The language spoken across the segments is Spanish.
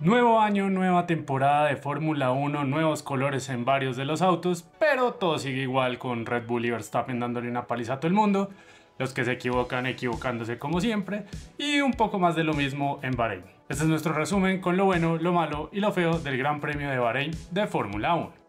Nuevo año, nueva temporada de Fórmula 1, nuevos colores en varios de los autos, pero todo sigue igual con Red Bull y Verstappen dándole una paliza a todo el mundo, los que se equivocan equivocándose como siempre, y un poco más de lo mismo en Bahrein. Este es nuestro resumen con lo bueno, lo malo y lo feo del Gran Premio de Bahrein de Fórmula 1.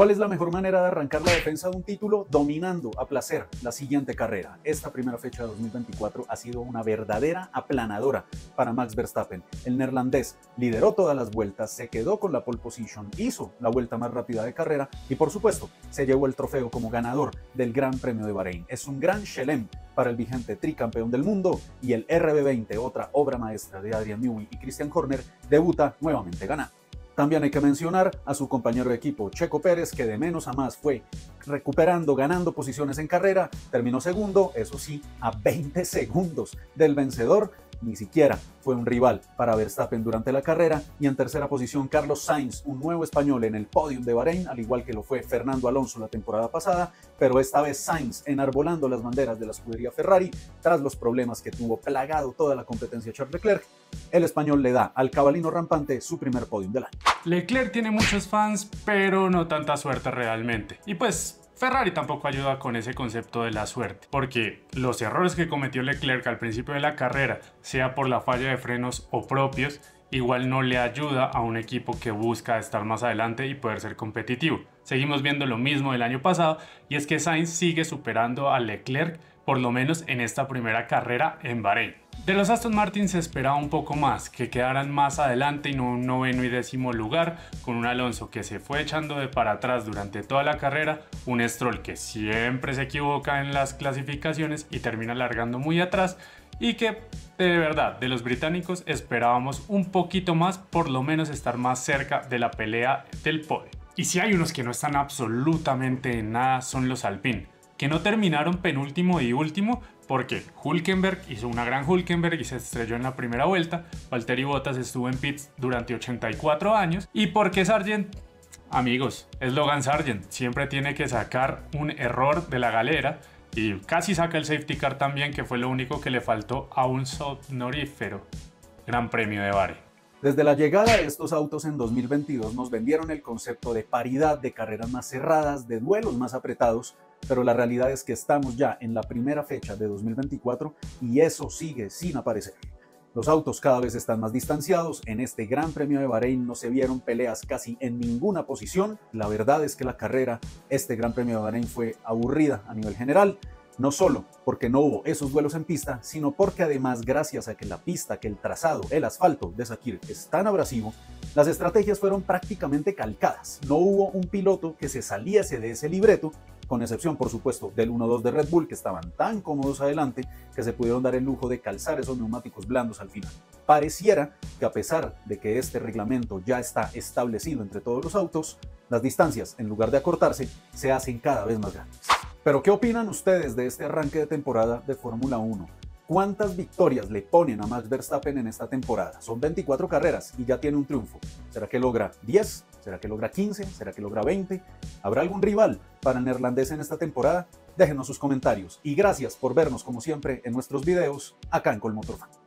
¿Cuál es la mejor manera de arrancar la defensa de un título? Dominando a placer la siguiente carrera. Esta primera fecha de 2024 ha sido una verdadera aplanadora para Max Verstappen. El neerlandés lideró todas las vueltas, se quedó con la pole position, hizo la vuelta más rápida de carrera y por supuesto se llevó el trofeo como ganador del Gran Premio de Bahrein. Es un gran chelem para el vigente tricampeón del mundo y el RB20, otra obra maestra de Adrian Newey y Christian Horner, debuta nuevamente ganando. También hay que mencionar a su compañero de equipo Checo Pérez, que de menos a más fue recuperando, ganando posiciones en carrera, terminó segundo, eso sí, a 20 segundos del vencedor, ni siquiera fue un rival para Verstappen durante la carrera. Y en tercera posición, Carlos Sainz, un nuevo español en el podium de Bahrein, al igual que lo fue Fernando Alonso la temporada pasada, pero esta vez Sainz enarbolando las banderas de la escudería Ferrari tras los problemas que tuvo plagado toda la competencia Charles Leclerc. El español le da al cabalino rampante su primer podium del año. Leclerc tiene muchos fans, pero no tanta suerte realmente. Y pues Ferrari tampoco ayuda con ese concepto de la suerte, porque los errores que cometió Leclerc al principio de la carrera, sea por la falla de frenos o propios, igual no le ayuda a un equipo que busca estar más adelante y poder ser competitivo. Seguimos viendo lo mismo del año pasado y es que Sainz sigue superando a Leclerc por lo menos en esta primera carrera en Bahrein. De los Aston Martin se esperaba un poco más, que quedaran más adelante y no un noveno y décimo lugar, con un Alonso que se fue echando de para atrás durante toda la carrera, un Stroll que siempre se equivoca en las clasificaciones y termina largando muy atrás, y que de verdad de los británicos esperábamos un poquito más, por lo menos estar más cerca de la pelea del podio. Y si hay unos que no están absolutamente en nada son los Alpine que no terminaron penúltimo y último porque Hulkenberg hizo una gran Hulkenberg y se estrelló en la primera vuelta, Valtteri Bottas estuvo en pits durante 84 años y porque Sargent, amigos, es Logan Sargent, siempre tiene que sacar un error de la galera y casi saca el safety car también que fue lo único que le faltó a un sonorífero Gran Premio de Bahrein. Desde la llegada de estos autos en 2022 nos vendieron el concepto de paridad, de carreras más cerradas, de duelos más apretados, pero la realidad es que estamos ya en la primera fecha de 2024 y eso sigue sin aparecer. Los autos cada vez están más distanciados, en este Gran Premio de Bahrein no se vieron peleas casi en ninguna posición, la verdad es que la carrera, este Gran Premio de Bahrein fue aburrida a nivel general, no solo porque no hubo esos vuelos en pista, sino porque además gracias a que la pista, que el trazado, el asfalto de Sakir es tan abrasivo, las estrategias fueron prácticamente calcadas. No hubo un piloto que se saliese de ese libreto, con excepción por supuesto del 1-2 de Red Bull que estaban tan cómodos adelante que se pudieron dar el lujo de calzar esos neumáticos blandos al final. Pareciera que a pesar de que este reglamento ya está establecido entre todos los autos, las distancias en lugar de acortarse se hacen cada vez más grandes. Pero ¿qué opinan ustedes de este arranque de temporada de Fórmula 1? ¿Cuántas victorias le ponen a Max Verstappen en esta temporada? Son 24 carreras y ya tiene un triunfo. ¿Será que logra 10? ¿Será que logra 15? ¿Será que logra 20? ¿Habrá algún rival para el neerlandés en esta temporada? Déjenos sus comentarios y gracias por vernos como siempre en nuestros videos acá en Colmotorfan.